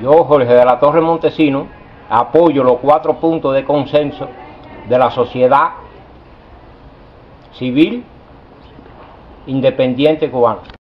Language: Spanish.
Yo, Jorge de la Torre Montesino, apoyo los cuatro puntos de consenso de la sociedad civil independiente cubana.